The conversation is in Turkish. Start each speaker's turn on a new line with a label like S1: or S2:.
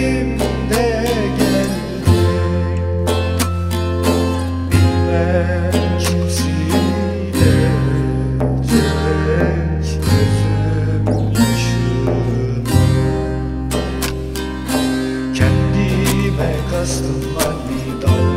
S1: elimde geldi Bilmem kimsilecek gözüm yaşını Kendime kastım hani dağ